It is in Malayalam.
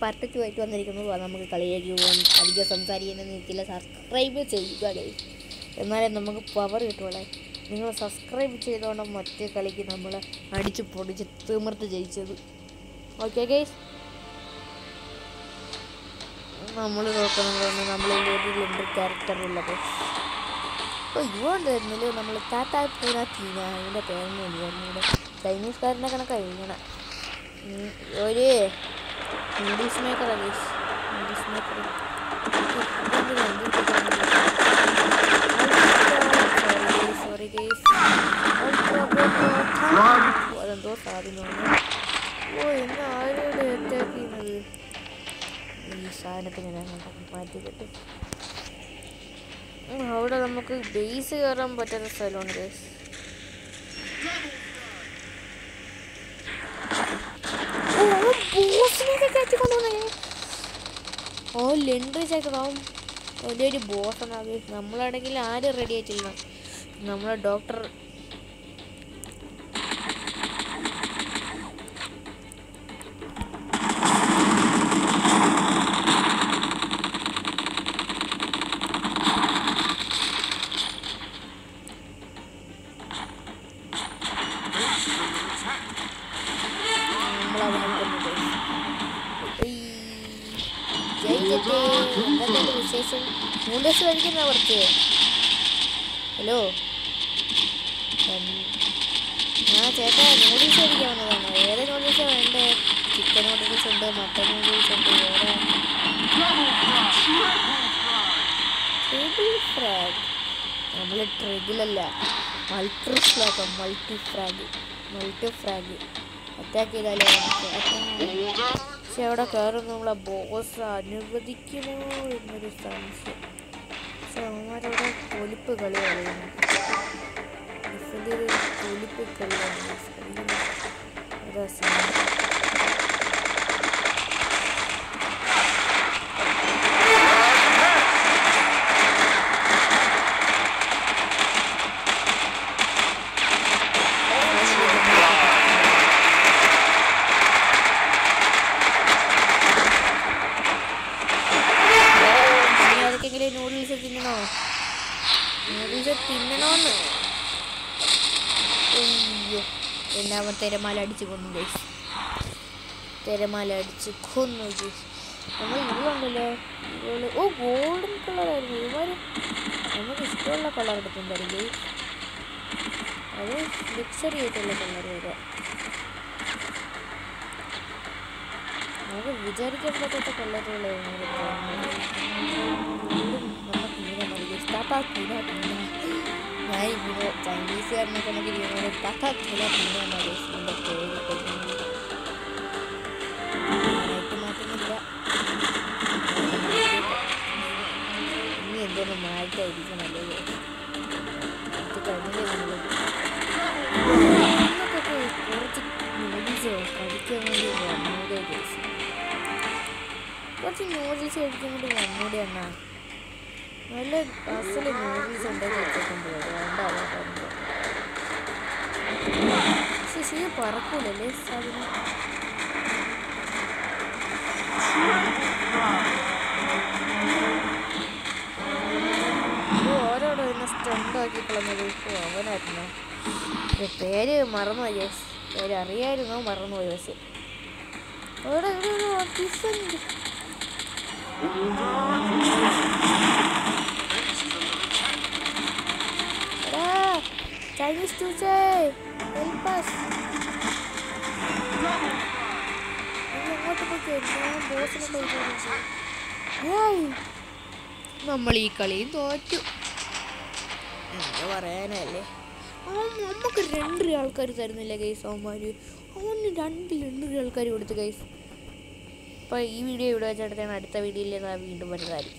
പർട്ടിക്കുമായിട്ട് വന്നിരിക്കുന്നു. വാ, നമുക്ക് കളിയേക്ക് പോകാം. അധികം സംസാരിക്കുന്ന നീത്തില്ല സബ്സ്ക്രൈബ് ചെയ്യുക. എന്നാലേ നമുക്ക് പവർ കിട്ടുള്ളേ. നിങ്ങൾ സബ്സ്ക്രൈബ് ചെയ്തോണം. മറ്റേ കളിക്ക് നമ്മൾ അടിച്ച് പൊടിച്ച് തിമിർത്ത് ജയിച്ചത്. ഓക്കെ ഗൈസ് നമ്മൾ നോക്കുന്നത് നമ്മൾ ഒരു ഉള്ളത്. അപ്പോൾ ഇവണ്ടായിരുന്നല്ലോ നമ്മൾ താത്താ പൂന തീന അതിന്റെ പേരൊന്നും ഇല്ല ചൈനീസുകാരനെ കണക്കാണ് ഇങ്ങനെ ഒരു മേക്കറാ guys English maker sorry guys അതെന്തോ സാധനമാണ് ഓ എന്നെ ആരോട് അറ്റാക്ക് ചെയ്യുന്നത് ഈ സാധനത്തിന് ഞാൻ മാറ്റിക്കിട്ട് ഉം, അവിടെ നമുക്ക് ബേസ് കയറാൻ പറ്റുന്ന സ്ഥലമാണ് ഗൈസ് ഓ ബോസിനെയൊക്കെ കയറ്റിക്കൊണ്ടുവന്നേ ഓ ലെൻഡ് ചേക്കണം വലിയൊരു ബോസാണ് നമ്മളാണെങ്കിൽ ആരും റെഡി ആയിട്ടില്ല? നമ്മളെ ഡോക്ടർ നമ്മളവനെ വിശേഷം? നൂഡിൽസ് കഴിക്കുന്ന കുറച്ച്? ഹലോ? ആ ചേട്ടാ നൂഡിൽസ് കഴിക്കാൻ വന്നതാണ്. ഏത് നൂഡിൽസ് വേണ്ടേ? ചിക്കൻ നൂഡിൽസ് ഉണ്ട് മട്ടൻ നൂഡിൽസ് ഉണ്ട് വേറെ? ട്രിബിൾ ഫ്രാഗ് നമ്മൾ ട്രിഗിലല്ല multi frag multi frag multi frag attack ചെയ്താലേ നമുക്ക് പക്ഷെ അവിടെ കയറുന്ന നമ്മളെ ബോസ് അനുവദിക്കുമോ എന്നൊരു സംശയം. പക്ഷെ അവന്മാരവിടെ പൊലിപ്പ് കളി കളിയാണ് തൊലിപ്പ് കളിയാണ്. അതിന് ആർക്കെങ്കിലും നൂഡിൽസ് തിന്നണോ? നൂഡിൽസ് തിന്നണോന്ന്? അയ്യോ എന്നെ തിരമാല അടിച്ച് കൊന്നു ഗൈസ് തിരമാല അടിച്ച് കൊന്നു ഗൈസ് നമ്മൾ ഇവളുണ്ടല്ലോ ഇവൾ ഓ ഗോൾഡൻ കളറായിരുന്നു ഇവർ നമുക്ക് ഇഷ്ടമുള്ള കളർ ഗൈസ് അത് മിക്സർ ചെയ്തിട്ടുള്ള കളർ വരാം. നമുക്ക് വിചാരിക്കാൻ പറ്റാത്ത കളറുകളായിരുന്നു നമുക്ക് ഇങ്ങനെ മതി താത്താ തീന തീന ഞാൻ ഇങ്ങനെ ചൈനീസുകാരനൊക്കെ നമുക്ക് ഇങ്ങനെ താത്താ തീന തീന മതി എന്റെ പേര് ആയിട്ട് മാറ്റുന്നില്ല ഇനി എന്തോന്ന് മാറ്റായിരിക്കണല്ലോ നല്ല അസൽ മൂവീസ് ഉണ്ടാക്കി വെച്ചിട്ടുണ്ട് ശരി പറക്കൂലല്ലേ സാധനം സ്റ്റണ്ടാക്കി കളഞ്ഞത് ഇപ്പോൾ അവനായിരുന്നു. പേര് മറന്നുപോയി guys. പേര് മറന്നു മറന്നുപോയി പക്ഷെ അവിടെ ഓഫീസുണ്ട് ചൈനീസ് ടീച്ചേ help us നമ്മൾ ഈ കളിയും തോറ്റു. എന്താ പറയാനല്ലേ? നമുക്ക് രണ്ട് ആൾക്കാർ തരുന്നില്ല ഗൈസ് അവന്മാർ അവന് രണ്ട് രണ്ട് ആൾക്കാർ കൊടുത്തു ഗൈസ് അപ്പോൾ ഈ വീഡിയോ ഇവിടെ വെച്ചെടുത്താണ് അടുത്ത വീഡിയോയിൽ വീണ്ടും വരുന്നതായിരിക്കും.